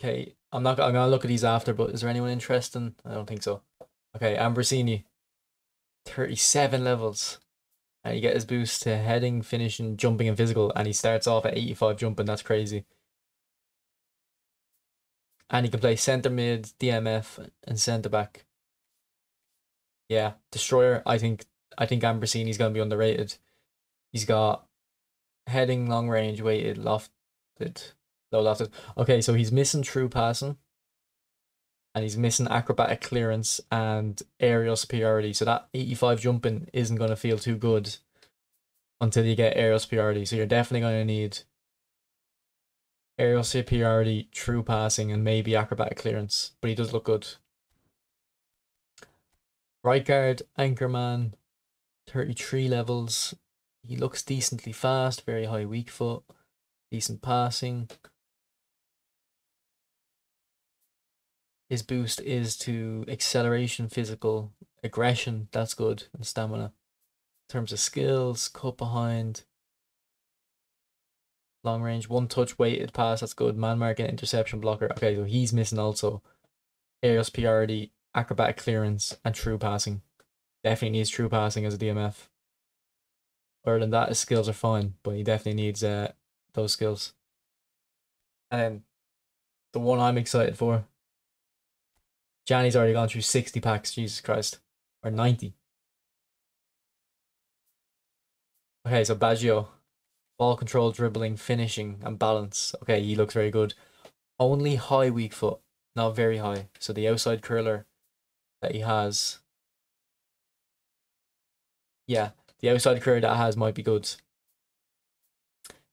Okay, I'm not. I'm gonna look at these after. But is there anyone interesting? I don't think so. Okay, Ambrosini. Thirty-seven levels. And you get his boost to heading, finishing, jumping, and physical, and he starts off at eighty-five jumping. That's crazy. And he can play centre mid, DMF, and centre back. Yeah, destroyer. I think. I think Ambrosini's gonna be underrated. He's got heading, long range, weighted, lofted, lofted. Okay, so he's missing true passing. And he's missing acrobatic clearance and aerial superiority. So that 85 jumping isn't going to feel too good until you get aerial superiority. So you're definitely going to need aerial superiority, true passing, and maybe acrobatic clearance. But he does look good. Rijkaard, Anchorman, 33 levels. He looks decently fast, very high weak foot, decent passing. His boost is to acceleration, physical, aggression, that's good, and stamina. In terms of skills, cut behind, long range, one touch weighted pass, that's good. Man marking, interception blocker. Okay, so he's missing also aerial superiority, acrobatic clearance, and true passing. Definitely needs true passing as a DMF. Other than that, his skills are fine, but he definitely needs uh, those skills. And then the one I'm excited for. Johnny's already gone through 60 packs, Jesus Christ. Or 90. Okay, so Baggio. Ball control, dribbling, finishing, and balance. Okay, he looks very good. Only high weak foot, not very high. So the outside curler that he has. Yeah, the outside curler that has might be good.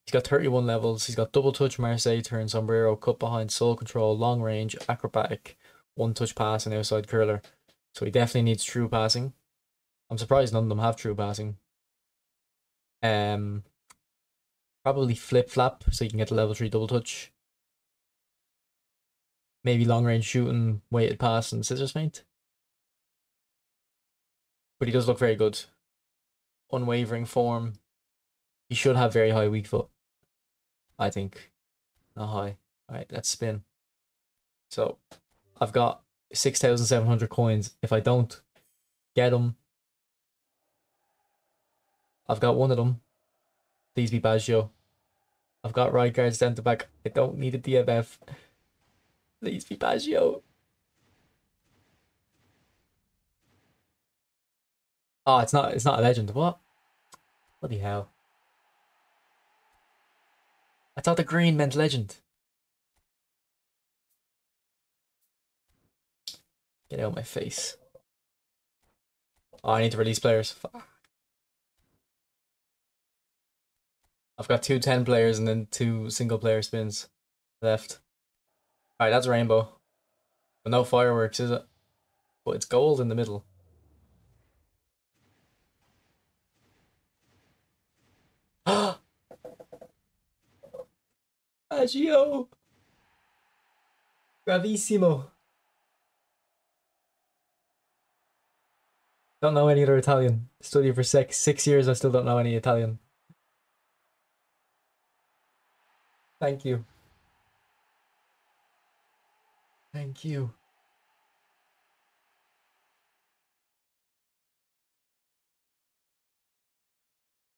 He's got 31 levels. He's got double touch, Marseille turn, sombrero, cut behind, sole control, long range, acrobatic, one touch pass, and outside curler. So he definitely needs true passing. I'm surprised none of them have true passing. Um, probably flip flap so you can get the level three double touch. Maybe long range shooting, weighted pass, and scissors feint. But he does look very good unwavering form. He should have very high weak foot. I think. Not high. Alright, let's spin. So, I've got 6,700 coins. If I don't get them, I've got one of them. Please be Baggio. I've got right guards down back. I don't need a DMF. Please be Baggio. Oh, it's not. It's not a legend. What? Bloody hell! I thought the green meant legend. Get out of my face. Oh, I need to release players. I've got two 10 players and then two single player spins left. Alright, that's rainbow. But no fireworks, is it? But it's gold in the middle. Agio! Bravissimo! Don't know any other Italian. Studied for six six years, I still don't know any Italian. Thank you. Thank you.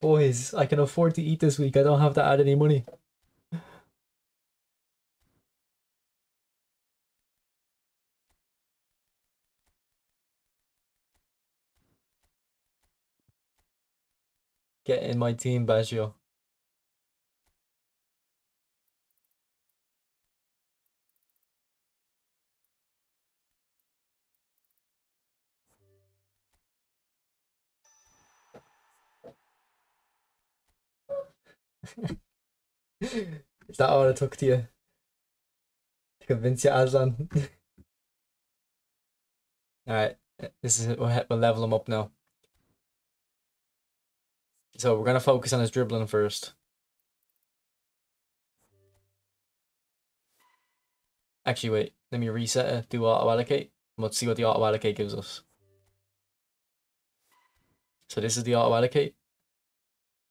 Boys, I can afford to eat this week. I don't have to add any money. Get in my team, Baggio. Is that all it took to you? To convince you, Aslan? Alright, this is we'll level him up now. So we're gonna focus on his dribbling first. Actually, wait. Let me reset it. Do auto allocate. Let's see what the auto allocate gives us. So this is the auto allocate.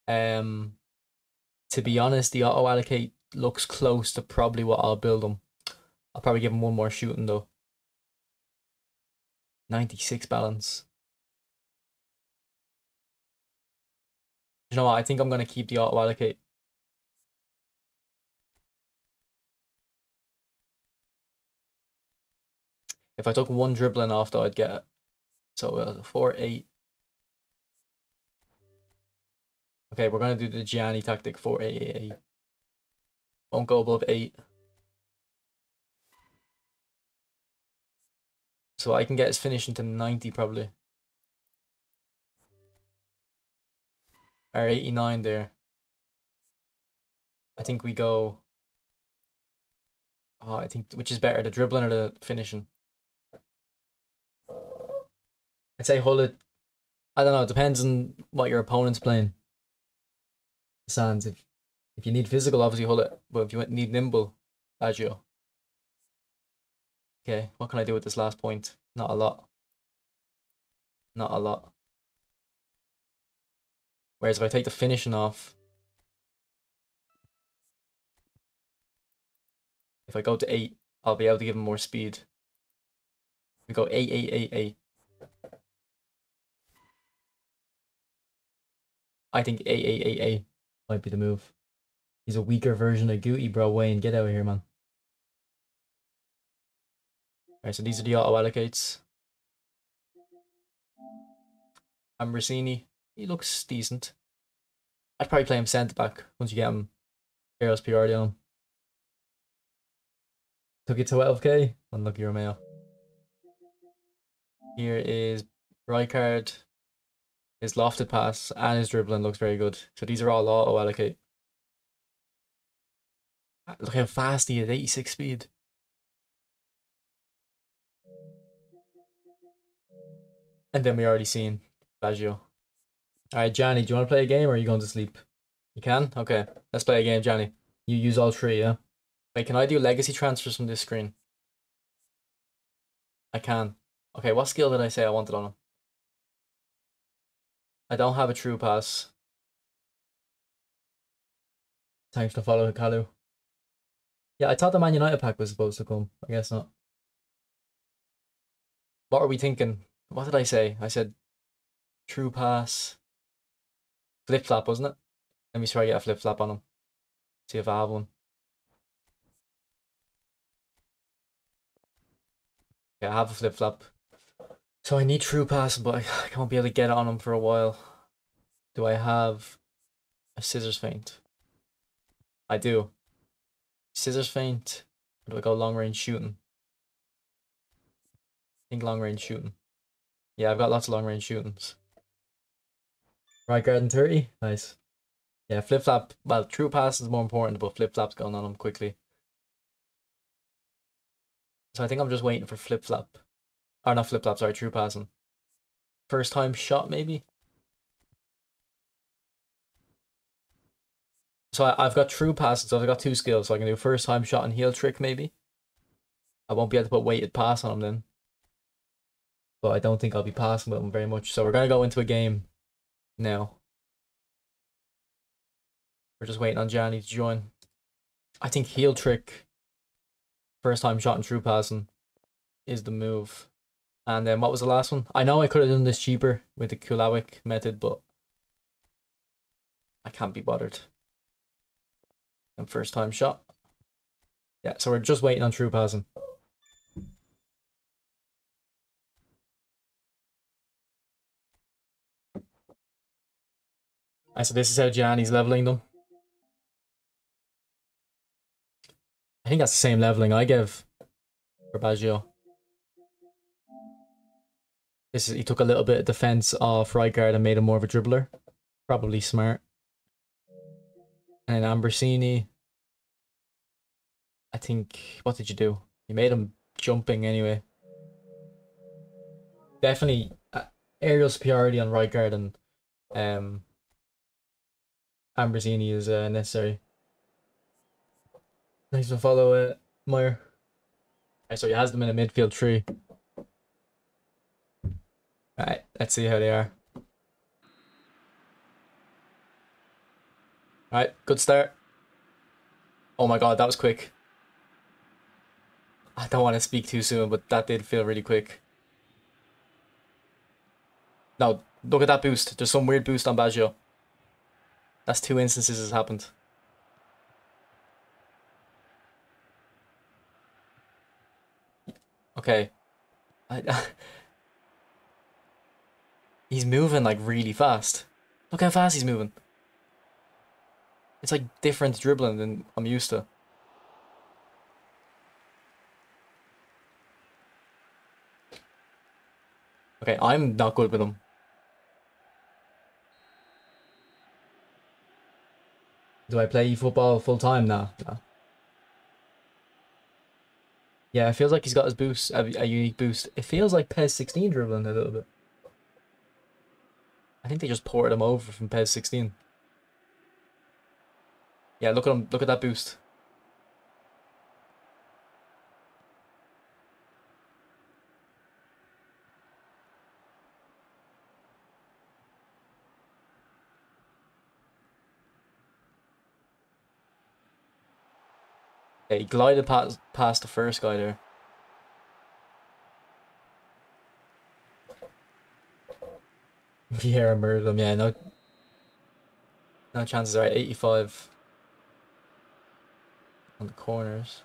Um, to be honest, the auto allocate looks close to probably what I'll build them. I'll probably give him one more shooting though. 96 balance. You know what? I think I'm going to keep the auto allocate. If I took one dribbling off, though, I'd get it. So uh, 4 8. Okay, we're going to do the Gianni tactic 4 8 8 8. Won't go above 8. So I can get his finishing to 90 probably. Or 89 there. I think we go. Oh, I think which is better, the dribbling or the finishing? I'd say hold it. I don't know. It depends on what your opponent's playing. Sands, if if you need physical, obviously hold it. But if you need nimble, Baggio. Okay, what can I do with this last point? Not a lot. Not a lot. Whereas if I take the finishing off, if I go to 8, I'll be able to give him more speed. We go 8, 8, 8, 8. I think 8, 8, 8, 8 might be the move. He's a weaker version of Guti, bro. Wayne, get out of here, man. Alright, so these are the auto allocates. Ambrosini. He looks decent. I'd probably play him centre back once you get him Eros Piardi on him. Took it to 12k. Unlucky Romeo. Here is Rijkaard. His lofted pass and his dribbling looks very good. So these are all auto allocate. Look how fast he is, 86 speed. And then we already seen Baggio. Alright, Johnny, do you want to play a game or are you going to sleep? You can? Okay. Let's play a game, Johnny. You use all three, yeah? Wait, can I do legacy transfers from this screen? I can. Okay, what skill did I say I wanted on him? I don't have a true pass. Thanks for following, Kalu. Yeah, I thought the Man United pack was supposed to come. I guess not. What are we thinking? What did I say? I said true pass. Flip flop, wasn't it? Let me try to get a flip flop on him. See if I have one. Yeah, I have a flip flop. So I need true pass, but I can't be able to get it on him for a while. Do I have a scissors feint? I do. Scissors feint. Do I go long range shooting? I think long range shooting. Yeah, I've got lots of long range shootings. Rijkaard 30. Nice. Yeah, flip flop. Well, true pass is more important, but flip flop's going on him quickly. So I think I'm just waiting for flip flop. Or not flip flop, sorry, true passing. First time shot, maybe? So I, have got true passes, so I've got two skills. So I can do first time shot and heel trick, maybe. I won't be able to put weighted pass on him then. But I don't think I'll be passing with very much. So we're going to go into a game now. We're just waiting on Johnny to join. I think heel trick, first time shot and true passing, is the move. And then what was the last one? I know I could have done this cheaper with the Kulawik method, but I can't be bothered. And first time shot. Yeah, so we're just waiting on true passing. So this is how Gianni's leveling them. I think that's the same leveling I give for Baggio. This is, he took a little bit of defense off Rijkaard and made him more of a dribbler. Probably smart. And Ambrosini. I think, what did you do? You made him jumping anyway. Definitely uh, aerial superiority on Rijkaard and um, Ambrosini is uh, necessary. Thanks for follow uh, Meyer. Right, so he has them in a midfield tree. Alright, let's see how they are. Alright, good start. Oh my god, that was quick. I don't want to speak too soon, but that did feel really quick. No, look at that boost. There's some weird boost on Baggio. That's two instances has happened. Okay. I, he's moving like really fast. Look how fast he's moving. It's like different dribbling than I'm used to. Okay, I'm not good with him. Do I play football full time now? No. Yeah, it feels like he's got his boost, a, a unique boost. It feels like PES 16 dribbling a little bit. I think they just ported him over from PES 16. Yeah, look at him. Look at that boost. He glided past, past the first guy there. Vieira murdered him, yeah, no no chances are 85 on the corners.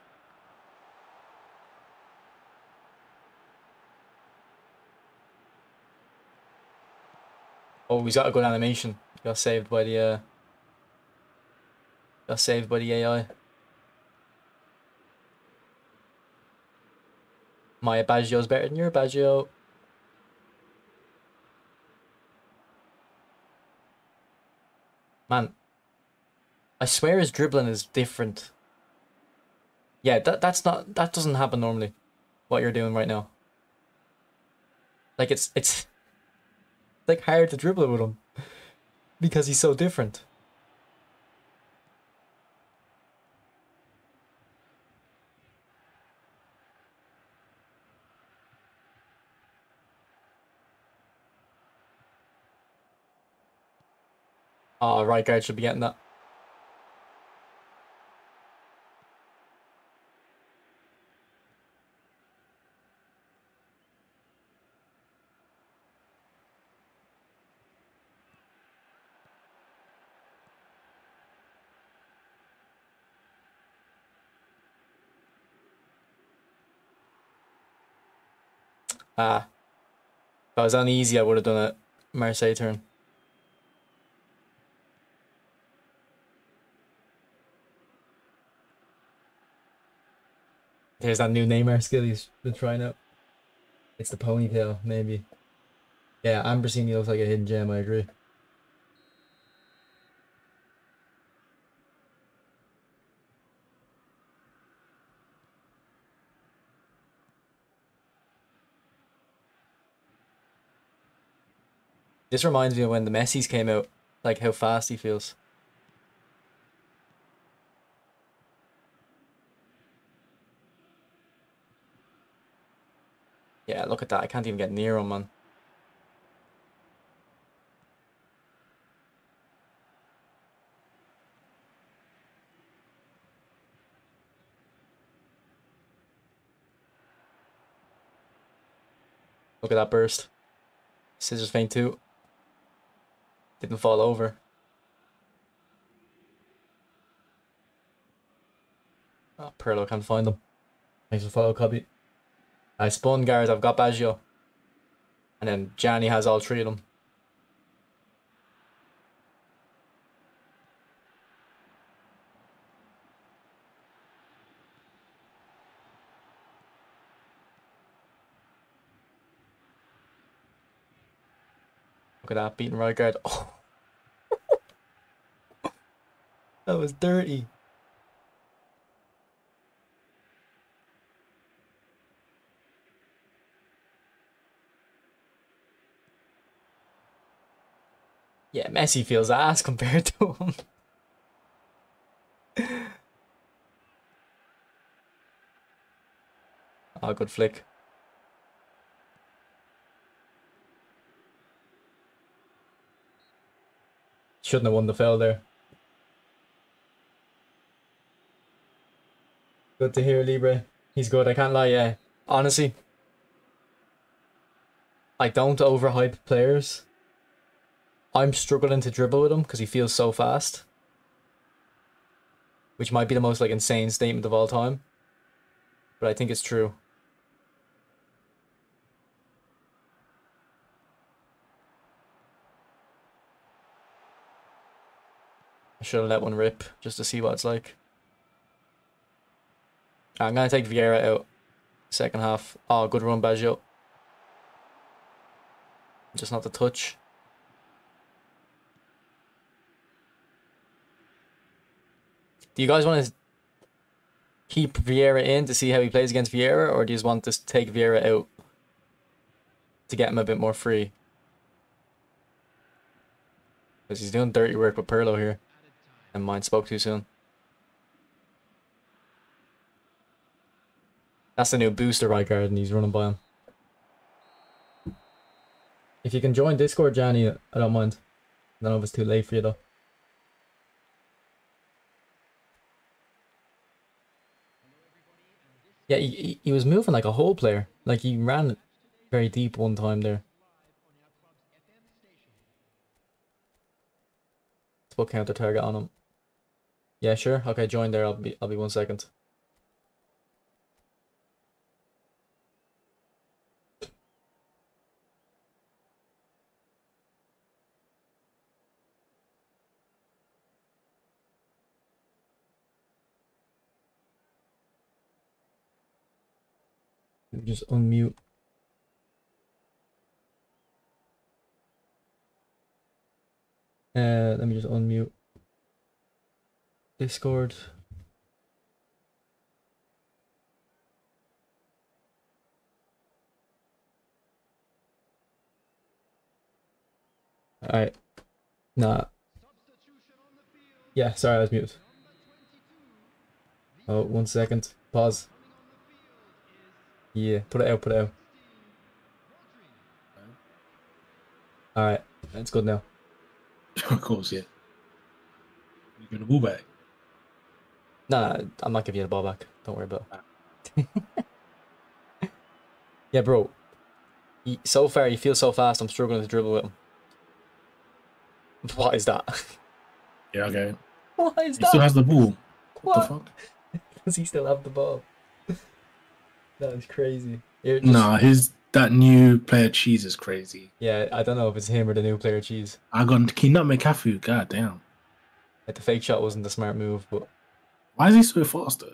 Oh, he's got a good animation. Got saved by the uh got saved by the AI. My Baggio's better than your Baggio. Man, I swear his dribbling is different. Yeah, that that's not that doesn't happen normally. What you're doing right now. Like it's it's like hard to dribble with him because he's so different. Oh, right should be getting that. Ah. If I was uneasy, I would have done a Marseille turn. There's that new Neymar skill he's been trying out. It's the ponytail, maybe. Yeah, Ambrosini looks like a hidden gem, I agree. This reminds me of when the Messi's came out, like how fast he feels. Yeah, look at that. I can't even get near him, man. Look at that burst. Scissors feint too. Didn't fall over. Ah, oh, Pirlo can't find them. Thanks for Cubby. I spun guards, I've got Baggio. And then Gianni has all three of them. Look at that, beating Rijkaard. Oh. that was dirty. Yeah, Messi feels ass compared to him. oh, good flick. Shouldn't have won the foul there. Good to hear, Libre. He's good. I can't lie. Yeah, honestly, I don't overhype players. I'm struggling to dribble with him because he feels so fast. Which might be the most like insane statement of all time. But I think it's true. I should have let one rip just to see what it's like. I'm gonna take Vieira out. Second half. Oh, good run, Baggio. Just not the touch. Do you guys want to keep Vieira in to see how he plays against Vieira, or do you just want to take Vieira out to get him a bit more free? Because he's doing dirty work with Pirlo here. And mine spoke too soon. That's the new booster Rijkaard and he's running by him. If you can join Discord, Johnny, I don't mind. I don't know if it's too late for you though. Yeah, he, he, was moving like a whole player. Like he ran very deep one time there. Let's put counter target on him. Yeah, sure. Okay, join there. I'll be I'll be one second. Just unmute. Uh, let me just unmute. Discord. Alright. Nah. Yeah, sorry, I was muted. Oh, one second. Pause. Yeah, put it out, put it out. Alright, that's good now. of course, yeah. You get the ball back. Nah, I'm not giving you the ball back. Don't worry about it. yeah, bro. He, so far, he feels so fast, I'm struggling to dribble with him. What is that? Yeah, okay. what is He still has the ball. What, What? the fuck? Does he still have the ball? That is crazy. You're just- Nah, his that new player cheese is crazy. Yeah, I don't know if it's him or the new player cheese. I got Can not make Cafu. God damn. Like the fake shot wasn't the smart move, but Why is he so fast though?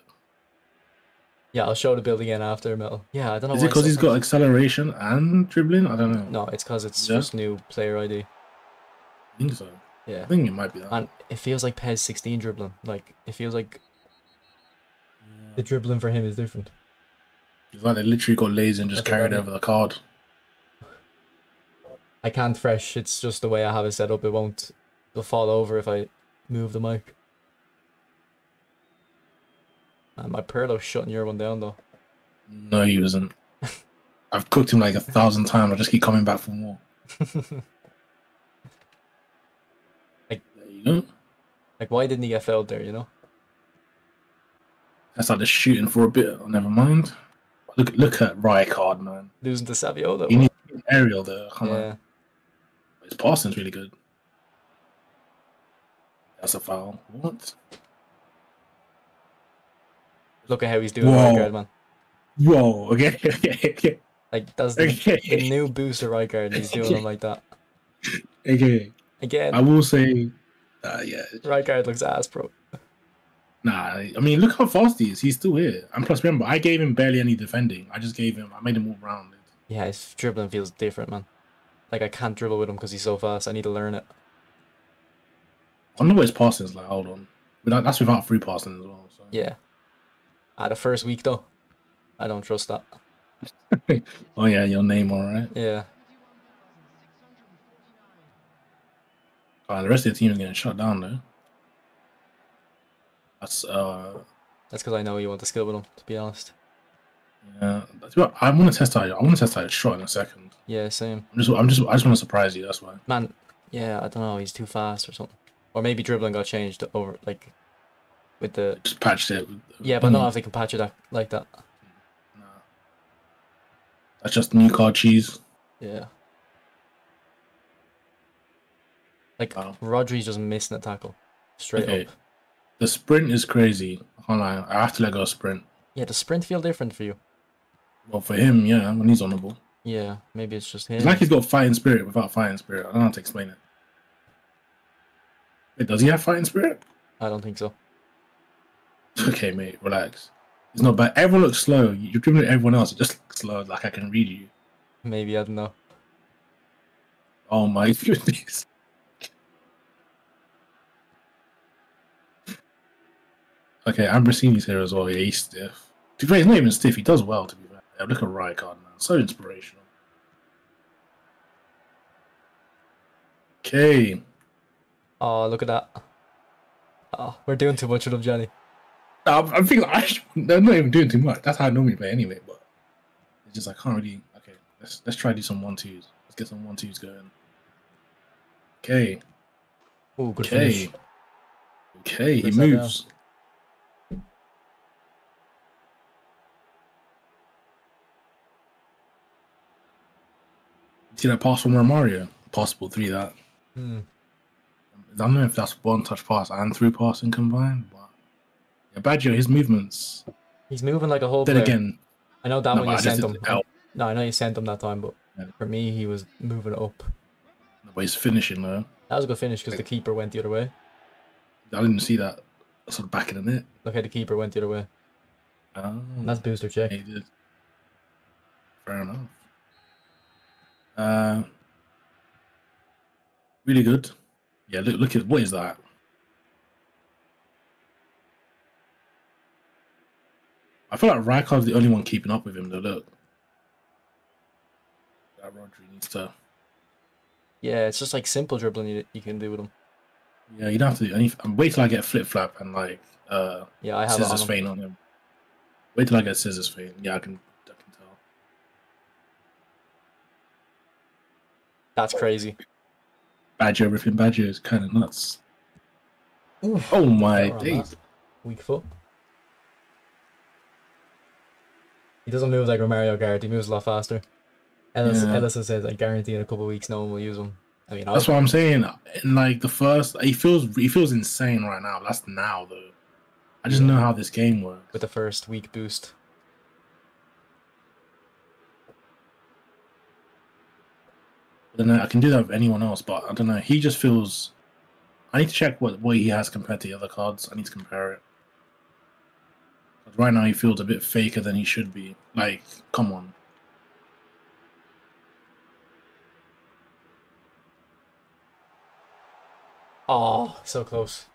yeah, I'll show the build again after metal. Yeah, I don't know. Is why it because so he's got fast. acceleration and dribbling? I don't know. No, it's because it's Yeah? just new player ID. I think so. Yeah. I think it might be that. And it feels like PES 16 dribbling. Like, it feels like the dribbling for him is different. It's like they literally got lazy and just That's carried over the card. I can't fresh. It's just the way I have it set up. It won't. It'll fall over if I move the mic. And my Pirlo's shutting your one down though. No, he wasn't. I've cooked him like a thousand times. I just keep coming back for more. Like- there you go. like, why didn't he get fouled there? You know. I started shooting for a bit. Oh, never mind. Look, look at Rijkaard, man. Losing to Savio though. He needs aerial though. Come yeah. on. His passing's really good. That's a foul. What? Look at how he's doing, Whoa. guard, man. Whoa. Okay. Okay. Okay. Like that's the, Okay. the new booster and He's doing them like that okay. again. I will say, uh, yeah. Rijkaard looks ass, bro. Nah. I mean, look how fast he is. He's still here. And plus, remember, I gave him barely any defending. I just gave him. I made him all rounded. Yeah, his dribbling feels different, man. Like I can't dribble with him because he's so fast. I need to learn it. I wonder what his passing is like. Hold on. Without, that's without free passing as well. So. Yeah. At the first week though, I don't trust that. Oh yeah, your name all right. Yeah. Uh, the rest of the team is getting shut down though. That's uh That's because I know you want to skill with him. To be honest. yeah. I want to test out. I want to test out shot in a second. Yeah, same. I'm just I'm just I just want to surprise you. That's why. Man, yeah, I don't know. He's too fast or something. Or maybe dribbling got changed over like with the Just patched it. yeah, but not Mm. if they can patch it that, like that. That's just new card cheese. Yeah. Like Wow. Rodri's just missing a tackle. Straight Okay. up. The sprint is crazy. I can't. I have to let go of sprint. Yeah, does sprint feel different for you? Well, for him, yeah, when he's on the ball. Yeah, maybe it's just him. It's like he's got fighting spirit without fighting spirit. I don't know how to explain it. Wait, does he have fighting spirit? I don't think so. Okay, mate, relax. It's not bad. Everyone looks slow. You're dribbling everyone else. It just looks slow. Like I can read you. Maybe I don't know. Oh my goodness. Okay, Ambrosini's here as well. Yeah, he's stiff. To be fair, he's not even stiff. He does well, to be fair. Yeah, look at Rijkaard, man. So inspirational. Okay. Oh, look at that. Oh, we're doing too much with him, Johnny. I'm, I'm thinking, I, they're not even doing too much. That's how I normally play anyway, but it's just I can't really. Okay, let's let's try to do some one twos. Let's get some one twos going. Okay, Oh, good okay, finish. okay. He moves. That pass from Romario? Possible three. That Hmm. I don't know if that's one touch pass and through passing combined, but yeah, Baggio, his movements. He's moving like a whole Then player. again, I know that no, one you sent him. the L. No, I know you sent him that time, but Yeah. for me, he was moving up. way he's finishing though. That was a good finish because the keeper went the other way. I didn't see that sort of back in the net. Look how the keeper went the other way. Oh, And that's booster check. he did. Fair enough. Uh, really good. Yeah, look, look at what is that? I feel like Rijkaard's the only one keeping up with him. Though, look, that Rodri needs to. Yeah, it's just like simple dribbling you, you can do with him. Yeah, you don't have to do anything. Wait till I get flip flap and like uh Yeah, I have scissors on feint on him. Wait till I get scissors feint. Yeah, I can. I can tell. That's crazy. Badger ripping Badger is kind of nuts. Oof. Oh my days! Weak foot. He doesn't move like Romario Garrett. He moves a lot faster. Ellis, Yeah. Ellison says, I guarantee in a couple of weeks no one will use him. I mean, That's I'll, what I'm saying. In like the first, he feels he feels insane right now. That's now though. I just know how this game works. with the first week boost. I don't know. I can do that with anyone else, but I don't know. He just feels. I need to check what what he has compared to the other cards. I need to compare it. But right now, he feels a bit faker than he should be. Like, come on. Oh, so close.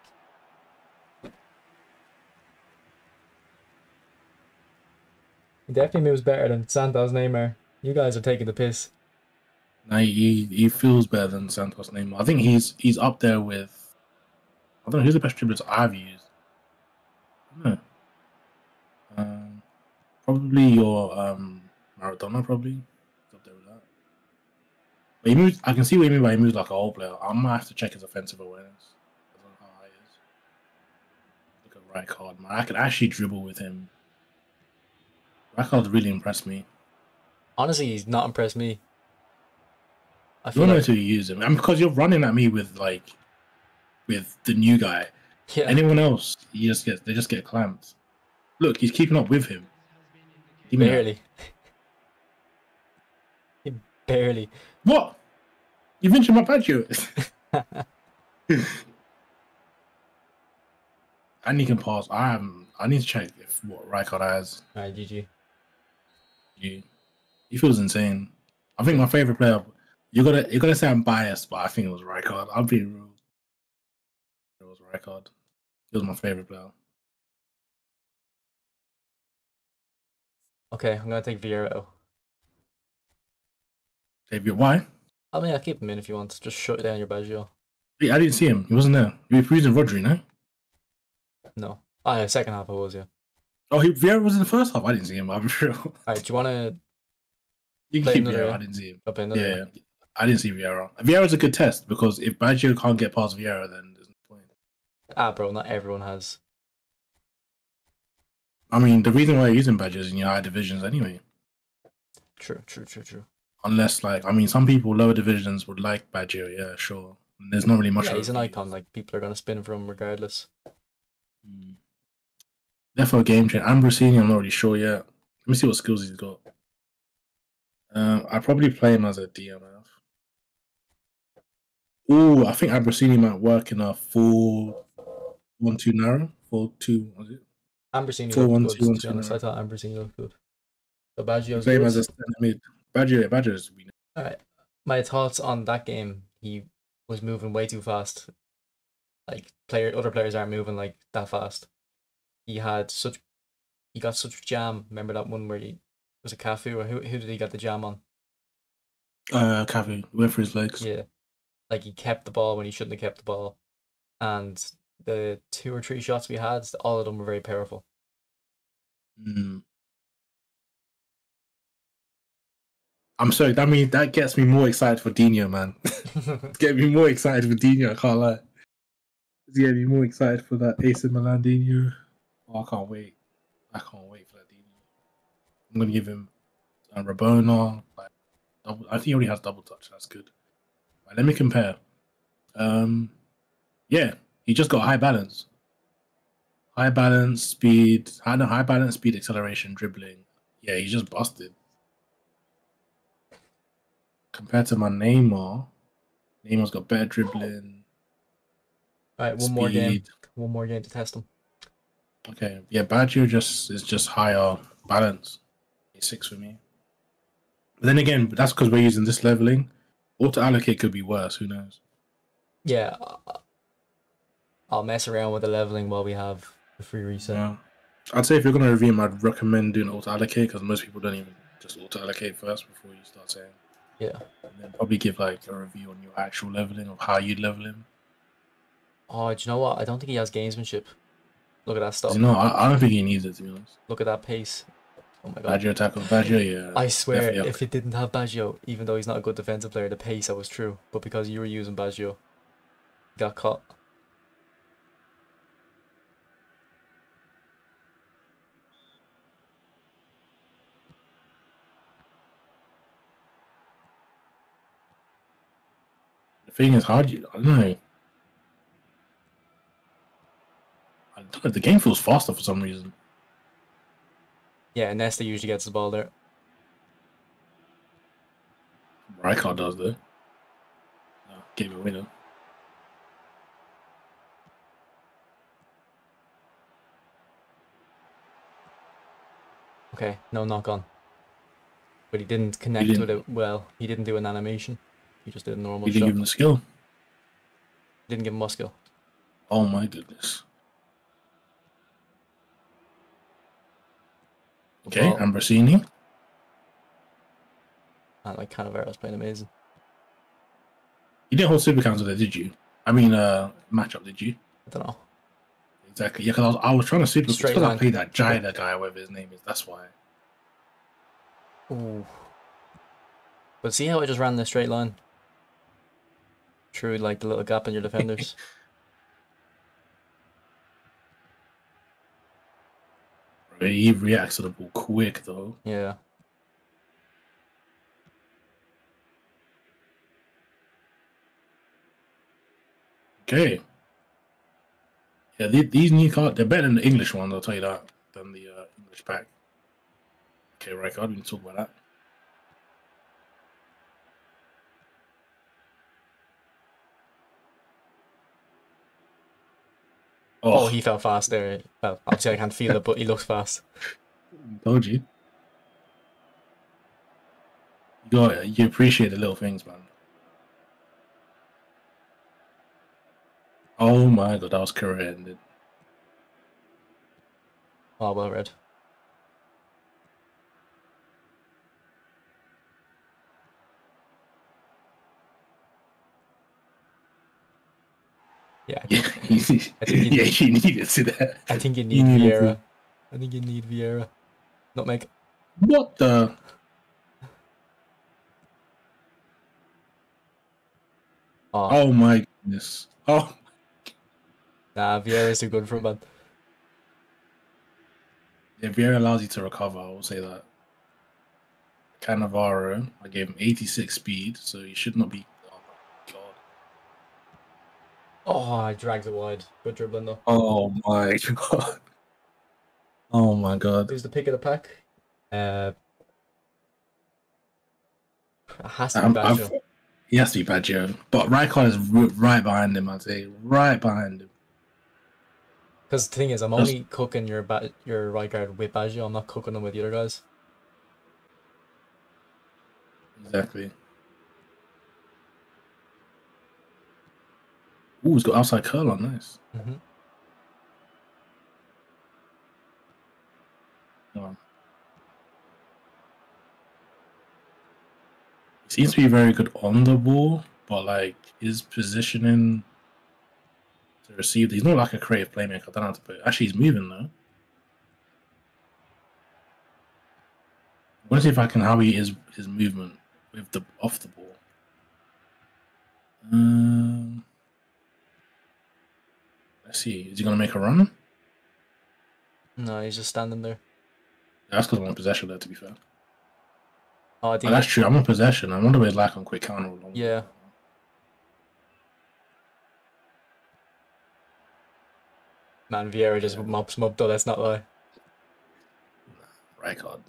He definitely moves better than Santos Neymar. You guys are taking the piss. No, he he feels better than Santos Neymar. I think he's he's up there with. I don't know who's the best dribblers I've used. I. Um, probably your um Maradona. Probably up there with that. But he moves. I can see what you mean by he moves like a whole player. I might have to check his offensive awareness. I don't know how high. Look at Rijkaard, man. I could actually dribble with him. Rijkaard really impressed me. Honestly, he's not impressed me. I You feel don't know like, until you use him, and because you're running at me with like, with the new guy. yeah, Anyone else, you just get they just get clamped. Look, he's keeping up with him. That. barely. He barely. What? You mentioned my Baggio. and he can pass. I am. I need to check if what Rijkaard has. Alright, GG. He, he feels insane. I think my favorite player. You gotta you gotta say I'm biased, but I think it was Rijkaard. I'm being real. It was Rijkaard. He was my favorite player. Okay, I'm gonna take Vieira. David, why? I mean, I'll keep him in if you want. Just shut it down your Baggio. Yeah, I didn't see him. He wasn't there. He was using Rodri, no? No. Oh, yeah, second half I was, yeah. Oh, he, Vieira was in the first half. I didn't see him. I'm sure. Alright, do you want to You can keep Vieira. I didn't see him. Yeah, yeah. I didn't see Vieira. Vieira's a good test because if Baggio can't get past Vieira, then there's no point. Ah, bro, not everyone has. I mean, the reason why you're using Baggio is in your higher divisions anyway. True, true, true, true. Unless, like, I mean, some people lower divisions would like Baggio. Yeah, sure. There's not really much. Yeah, he's an icon. Like people are gonna spin for him regardless. Mm. Therefore, game changer. Ambrosini, I'm not really sure yet. Let me see what skills he's got. Um, I probably play him as a DMF. Oh, I think Ambrosini might work in a four one two narrow. Four two was it? Ambrosini Four, one, good. two, one, two, honest, nine. I thought Ambrosini looked good. So Baggio's him good. as a center mid. Badger is All right. My thoughts on that game. He was moving way too fast. Like player, other players aren't moving like that fast. He had such, he got such jam. Remember that one where he was a Cafu or who? Who did he get the jam on? uh Cafu went for his legs. Yeah, like he kept the ball when he shouldn't have kept the ball, and the two or three shots we had, all of them were very powerful. Mm. I'm sorry. That means that gets me more excited for Dino, man. It's getting me more excited for Dino. I can't lie. It's getting me more excited for that AC Milan Dino. Oh, I can't wait. I can't wait for that Dino. I'm gonna give him uh, Rabona. Like, double, I think he already has double touch. That's good. Right, let me compare. Um, yeah, he just got high balance. High balance, speed. I know high balance, speed, acceleration, dribbling. Yeah, he just busted. Compared to my Neymar, Neymar's got better dribbling. All right, one more game. One more game to test him. Okay, yeah, Baggio just is just higher balance. He's six for me. But then again, that's because we're using this leveling. Auto allocate could be worse. Who knows? Yeah, I'll mess around with the leveling while we have the free reset. Yeah. I'd say if you're gonna review him, I'd recommend doing auto allocate because most people don't even just auto allocate first before you start saying. Yeah. And then probably give like a review on your actual leveling of how you'd level him. Oh, do you know what? I don't think he has gamesmanship. Look at that stuff. No, I, I don't think he needs it to be honest. Look at that pace. Oh my god. Baggio attack on Baggio, yeah. I swear, definitely if it didn't have Baggio, even though he's not a good defensive player, the pace that was true. But because you were using Baggio, got caught. The thing is, hard. I don't know. I don't know. The game feels faster for some reason. Yeah, Nesta usually gets the ball there. Rijkaard does though. No, game a winner. Okay, no knock on. But he didn't connect with didn't- it well. He didn't do an animation. He just did a normal He shot. didn't give him the skill. Didn't give him muscle. Oh my goodness. Okay, Well- Ambrosini. And like Cannavaro's playing amazing. You didn't hold super counter there, did you? I mean, uh, matchup, did you? I don't know. Exactly. Yeah, because I was, I was trying to super Straight because I played that Jida guy, whatever his name is. That's why. Ooh. But see how I just ran the straight line? Through like the little gap in your defenders. He reacts to the ball quick though. yeah. Okay. Yeah, the- these new cards, they're better than the English ones, I'll tell you that, than the uh, English pack. Okay, right, I didn't talk about that. Oh, Oh, he fell fast there. Well, obviously I can't feel it, but he looks fast. told you. You got you appreciate the little things, man. Oh my god, that was career ended. Oh, well read. Yeah, Yeah, think, you yeah, you needed to that. I think you need needed Vieira. I think you need Vieira. Nutmeg. What the? Oh, Oh my goodness. Oh, nah, Vieira's too good him, man. yeah, Vieira allows you to recover. I will say that. Cannavaro. I gave him 86 speed, so he should not be. Oh I dragged it wide. Good dribbling though. Oh my god. Oh my god. Who's the pick of the pack? Uh, it has to be I'm- Baggio. He has to be Baggio. But Rijkaard is right behind him, I'd say. Right behind him. Because the thing is, I'm only cooking your ba- your Rijkaard with Baggio. I'm not cooking them with the other guys. Exactly. Ooh, he's got outside curl on. Nice. hmm Um, he seems to be very good on the ball, but like his positioning to receive, he's not like a creative playmaker. I don't know how to put it. Actually, he's moving though. I want to see if I can how he is his movement with the off the ball. Um, let's see. Is he gonna make a run? No, he's just standing there. That's because I'm on possession there. To be fair. Oh, I Oh, that's true. I'm in possession. I wonder what it's like on quick counter. Yeah. man Vieira just him up though. Let's not lie. Rijkaard.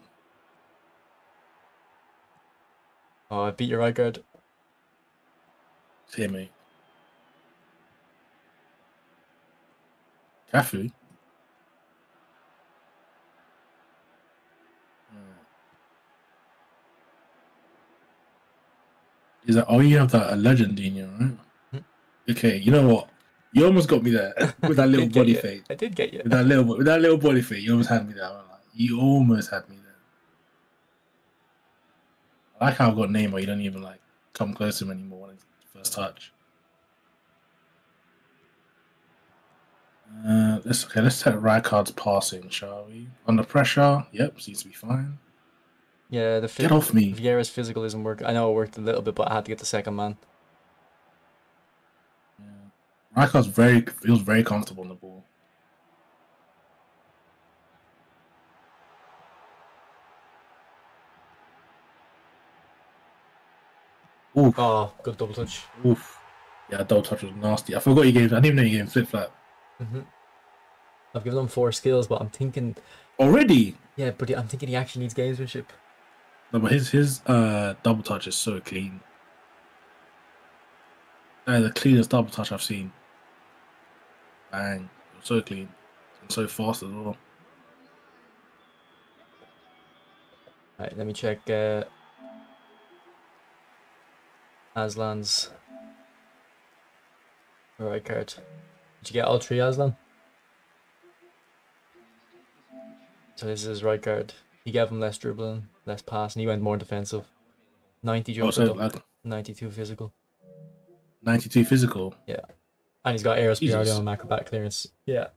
Oh, I beat your Rijkaard. Hear me. Cafu. Is that oh you have that a legend in you, right? Hmm. Okay, you know what? You almost got me there with that little body fake. I did get you. With that little with that little body fake, you almost had me there. Like, You almost had me there. I like how I've got Neymar, you don't even like come close to him anymore when it's first touch. Uh, let's okay. Let's take Rijkaard's passing, shall we? Under pressure, yep, seems to be fine. Yeah, the Get fit- off me! Vieira's physical isn't working. I know it worked a little bit, but I had to get the second man. Yeah. Rijkaard's very feels very comfortable on the ball. Oof, Oh, good double touch. oof. Yeah, double touch was nasty. I forgot you gave. I didn't even know you gave flip flap hmm I've given him four skills, but I'm thinking, already. yeah, but I'm thinking he actually needs gamesmanship. No, but his his uh double touch is so clean. Uh, the cleanest double touch I've seen. Bang, so clean and so fast as well. Right, let me check. Uh, Aslan's Rijkaard. Did you get all three, Aslan? So this is his Rijkaard. He gave him less dribbling, less pass, and He went more defensive. 90 jump, though, like 92 physical. ninety-two physical. Yeah. And he's got Aeros. Piardi on acrobat clearance. Yeah.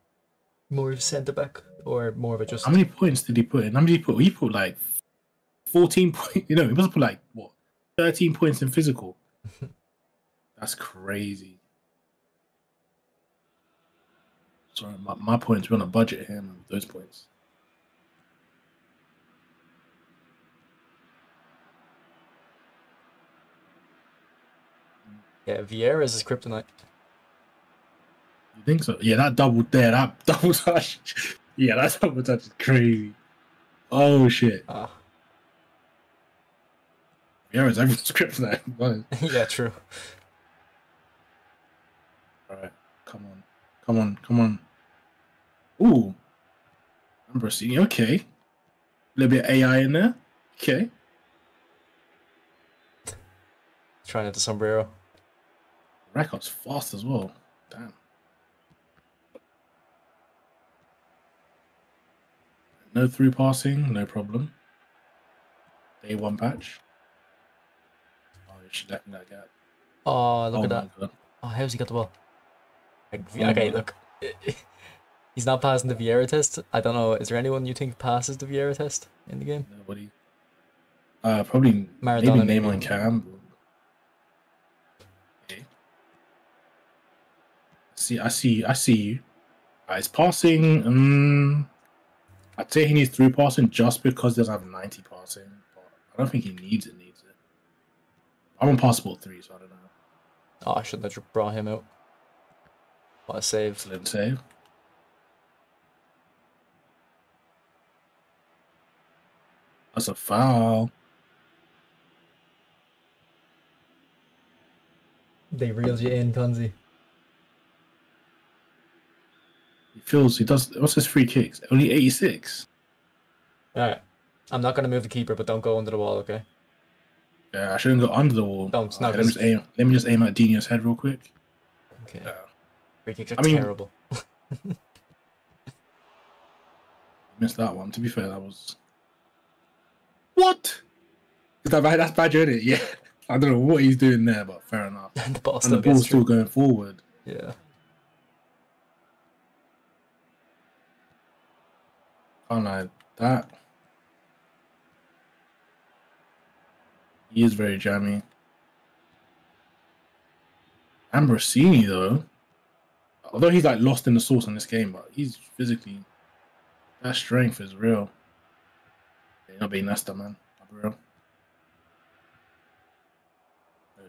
More of a centre back or more of a just. How many points did he put in? How many did he put? He put like fourteen points. You know, he must put like what thirteen points in physical. That's crazy. Sorry, my, my points. We're on a budget here, man. Those points. Yeah, Vieira's his kryptonite. You think so? Yeah, that double there, that double touch. Yeah, that double touch is crazy. Oh shit! Ah, Yeah, it's every script that. Yeah, true. All right, come on, come on, come on. Ooh, Ambrosini. Okay, a little bit of AI in there. Okay, Trying the sombrero. Rijkaard's fast as well. Damn. No through passing, no problem. Day one patch. Oh, left me that gap. Oh, look oh at that. god. Oh, how's he got the ball? Like, okay, look. He's not passing the Vieira test. I don't know. Is there anyone you think passes the Vieira test in the game? Nobody. Uh, probably Maradona, maybe. Neymar and Cam. Okay. See, I see, I see you. Uh, it's passing. Um, I'd say he needs through passing just because he doesn't have ninety passing. But I don't think he needs it. Needs it. I'm on passport three, so I don't know. Oh, I shouldn't have brought him out. What a save. Excellent save. That's a foul. They reeled you in, Tunzi. He feels he does. What's his free kicks? Only 86. Alright. I'm not going to move the keeper, but don't go under the wall, okay? Yeah, I shouldn't go under the wall. Don't, no, Okay, let me just aim. Let me just aim at Dino's head real quick. Okay. Yeah. Free kicks are I mean- terrible. Missed that one. To be fair, that was. What? Is that bad? That's bad, isn't it? Yeah. I don't know what he's doing there, but fair enough. the ball And the ball's still going forward. Yeah. Can't lie. That. He is very jammy. Ambrosini, though, although he's like lost in the sauce on this game, but he's physically. That strength is real. Yeah, not being Nesta, man. I'll real.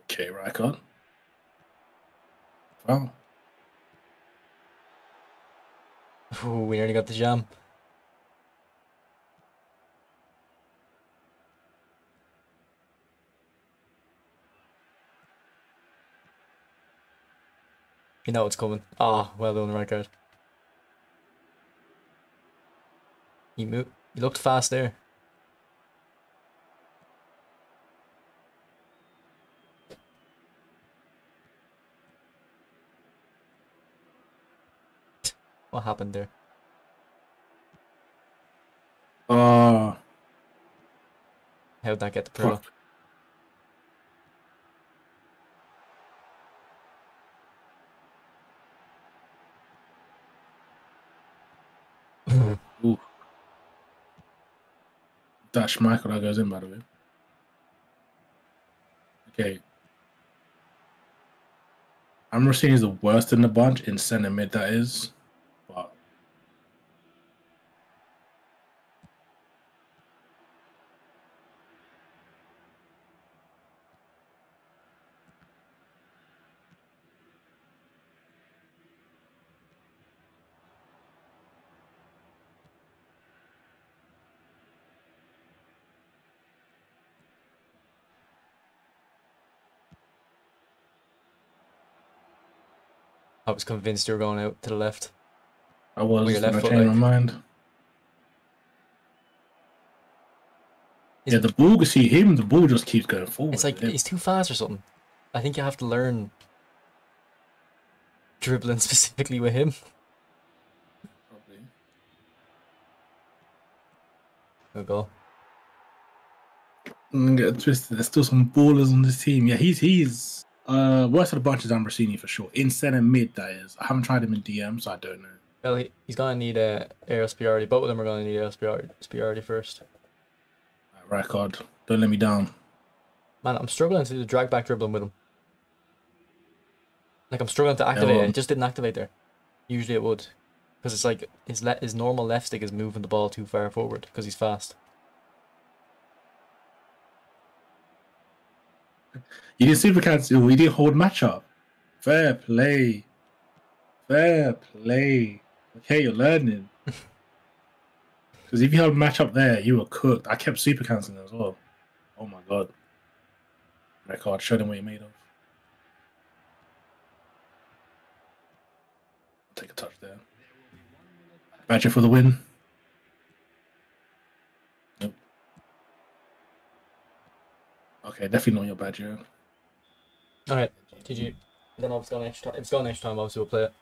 Okay, Rijkaard. Wow. Ooh, we nearly got the jam. You know what's coming. Ah, well done, Rijkaard. You move. You looked fast there. What happened there? Oh, How'd that get the pro? fuck. Ooh. Schmeichel that goes in, by the way. Okay. I'm is the worst in the bunch in centre mid, that is. But I was convinced you were going out to the left. I was your when I left foot, changed my mind. Yeah, the ball, see him, the ball just keeps going forward. It's like Yeah. he's too fast or something. I think you have to learn dribbling specifically with him. Probably. Good goal. Mm, get twisted. There's still some ballers on this team. Yeah, he's he's uh worst of the bunch is Ambrosini for sure. In centre mid, that is. I haven't tried him in DM, so I don't know. Well, he, he's gonna need a uh, Eros Both of them are gonna need Priority first. Right, don't let me down. Man, I'm struggling to do the drag back dribbling with him. Like I'm struggling to activate it. It just didn't activate there. Usually it would, because it's like his le- his normal left stick is moving the ball too far forward because he's fast. You didn't super cancel. You didn't hold match up. Fair play. Fair play. Okay, you're learning. Because if you held match up there, you were cooked. I kept super canceling as well. Oh my god. Rijkaard, show them what you're made of. Take a touch there. Badger for the win. Nope. Okay, definitely not your badger. All right, GG. I don't know if it's going extra time. If it's going extra time, obviously we'll play it.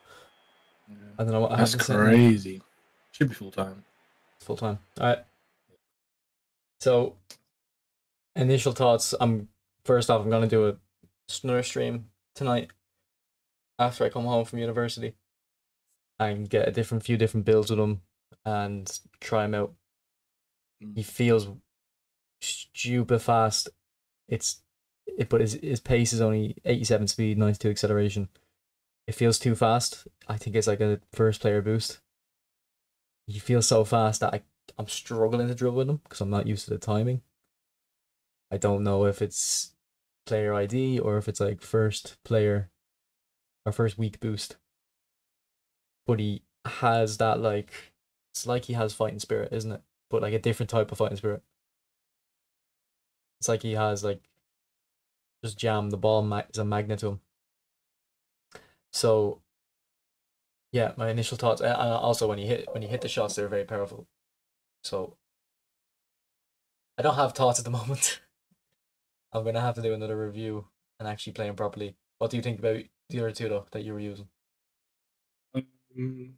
I don't know what That's happens. in- crazy. Should be full time. full time. All right. So, initial thoughts. I'm first off. I'm gonna do a snur stream tonight after I come home from university, and get a different few different builds with him and try him out. Mm. He feels stupid fast. It's it, but his his pace is only 87 speed, 92 acceleration. It feels too fast. I think it's like a first player boost he feels so fast that I, I'm struggling to dribble with him because I'm not used to the timing. I don't know if it's player ID or if it's like first player or first week boost. But he has that like it's like he has fighting spirit, isn't it? But like a different type of fighting spirit. It's like he has like just jam the ball ma- is a magnet to. So yeah, my initial thoughts. And also, when you hit when you hit the shots, they're very powerful. So I don't have thoughts at the moment. I'm gonna have to do another review and actually play them properly. What do you think about the other two though that you were using? Um,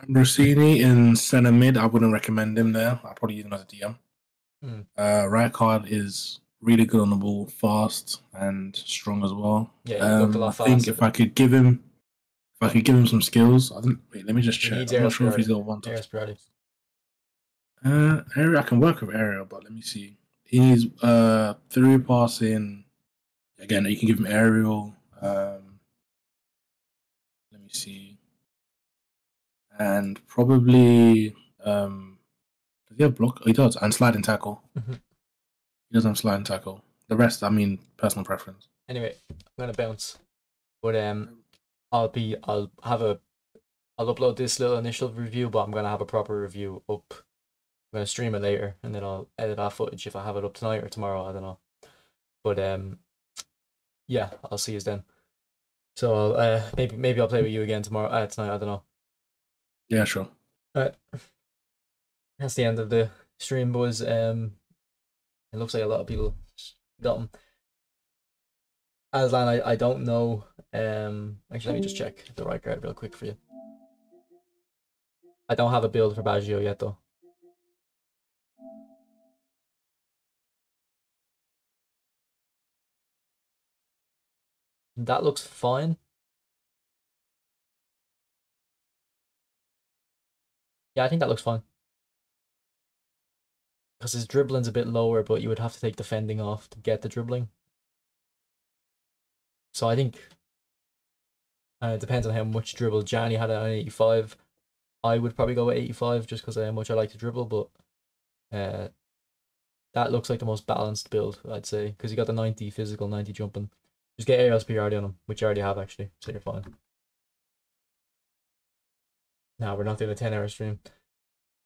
Ambrosini in centre mid, I wouldn't recommend him there. I'd probably use him as a DM. Mm. Uh, Rijkaard is really good on the ball, fast and strong as well. Yeah, he Um, I think if I could give him, if I could give him some skills, I think. Wait, let me just He check. I'm not sure if he's got one touch. Uh, area I can work with area, but let me see. He's uh through passing. Again, you can give him aerial. Um, let me see. And probably um, does he have block? Oh, he does, and sliding tackle. Mhm. He does have sliding tackle. The rest, I mean, personal preference. Anyway, I'm gonna bounce, but um, I'll be I'll have a I'll upload this little initial review, but I'm gonna have a proper review up. I'm gonna stream it later, and then I'll edit that footage if I have it up tonight or tomorrow. I don't know, but um, yeah, I'll see you then. So I'll, uh, maybe maybe I'll play with you again tomorrow. Uh, tonight, I don't know. Yeah, sure. Alright. That's the end of the stream, boys. Um, it looks like a lot of people got them. Aslan, I, I don't know. Um, actually, let me just check the Rijkaard real quick for you. I don't have a build for Baggio yet, though. That looks fine. Yeah, I think that looks fine. Because his dribbling's a bit lower, but you would have to take defending off to get the dribbling. So I think uh, it depends on how much dribble. Gianni had on 85. I would probably go with 85 just because of how much I like to dribble, but uh, that looks like the most balanced build, I'd say, because you got the 90 physical, 90 jumping. Just get aerial superiority on him, which you already have actually, so you're fine. Now we're not doing a 10 hour stream.